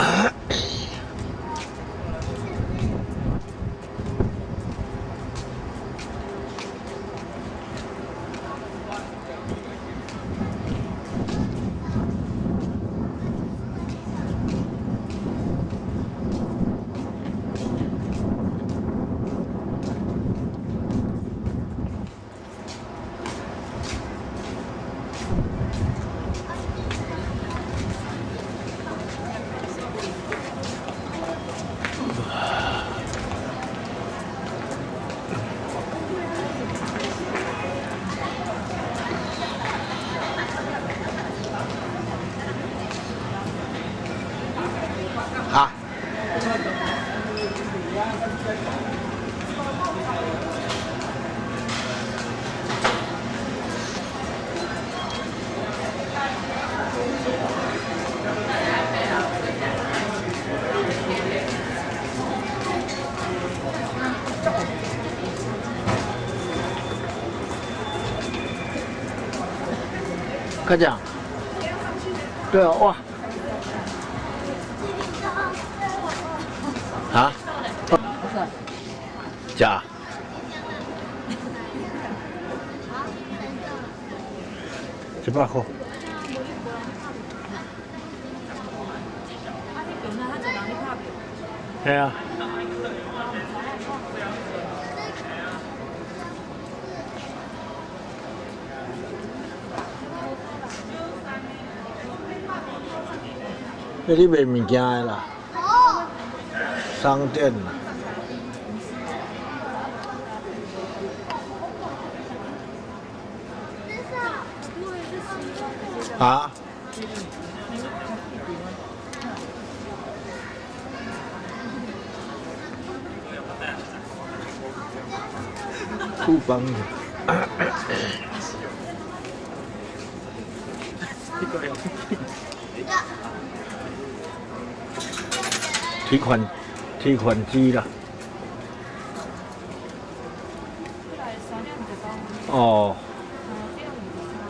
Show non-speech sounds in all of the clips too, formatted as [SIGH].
Ah! [LAUGHS] 快讲。对啊，哇。啊？假？十八号。对啊。那你卖物件的啦？商店啦。啊？库房。[LAUGHS] 提款，提款机啦。哦。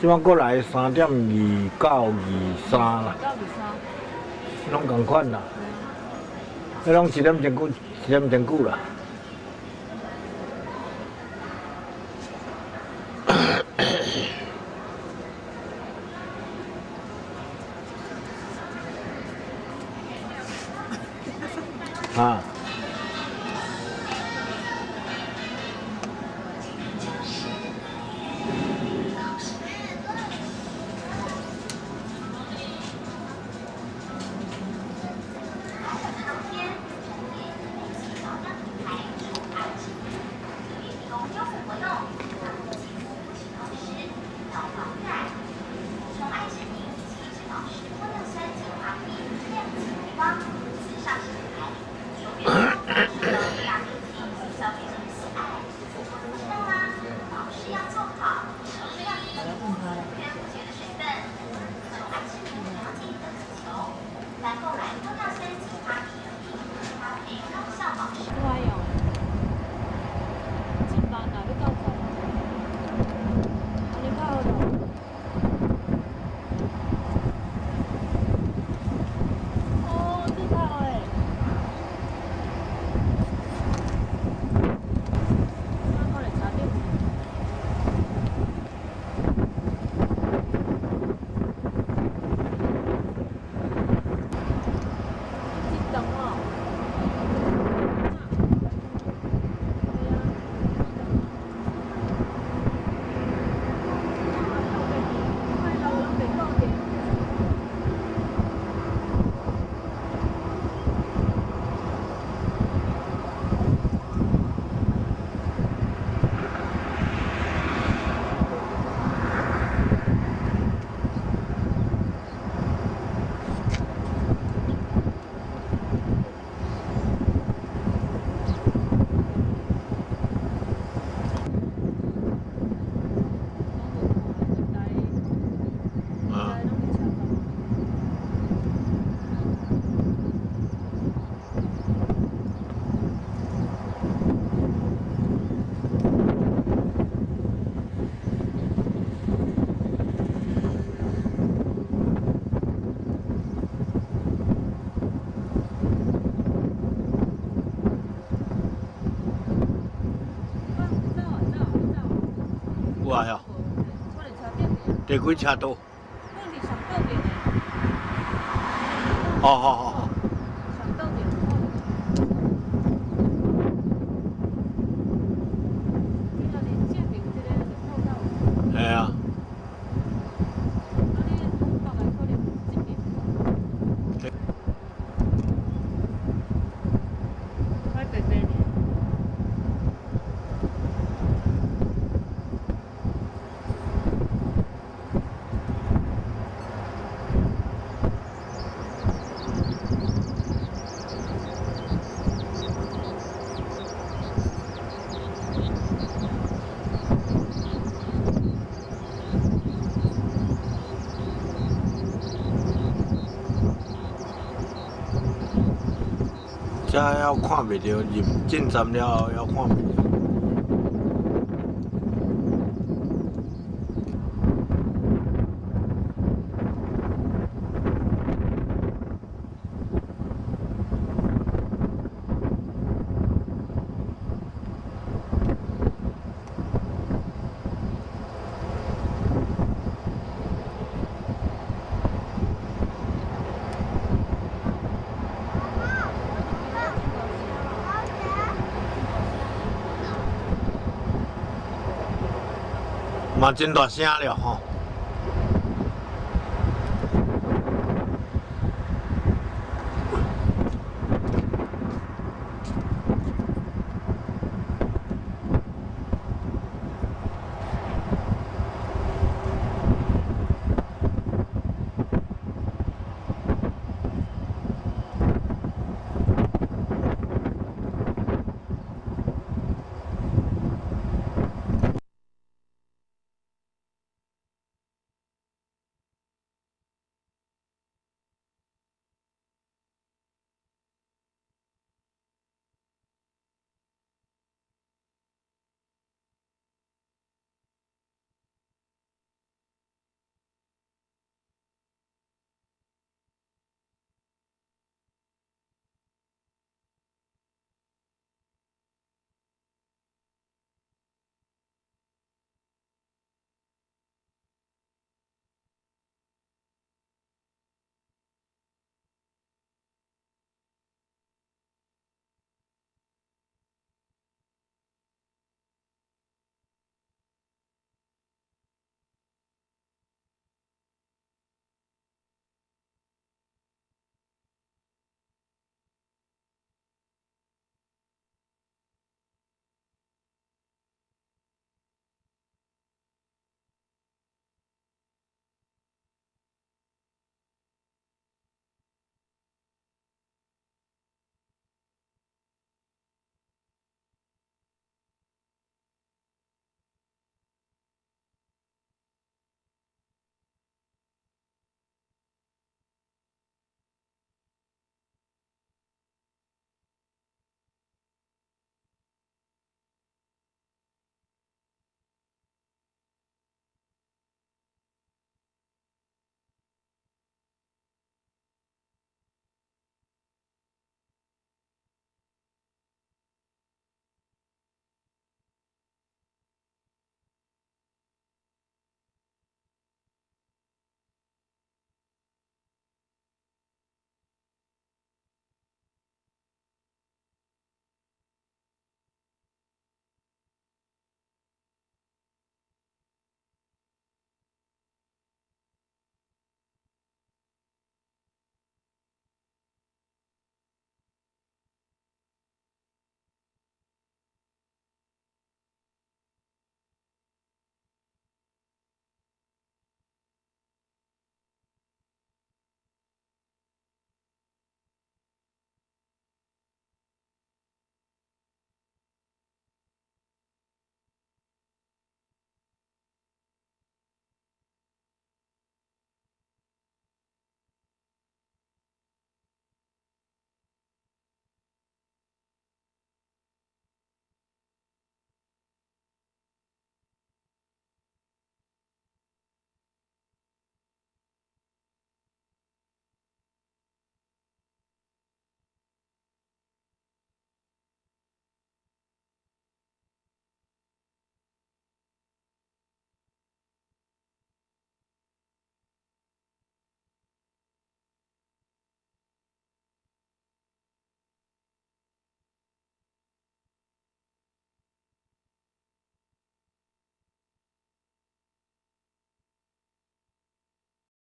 即摆过来三点二九二三啦。拢共款啦。迄拢一点钟久，一点钟久啦。啊。第几车多？哦哦哦。系啊。这要看袂着，入进站了后要看袂到。嘛真大声了吼！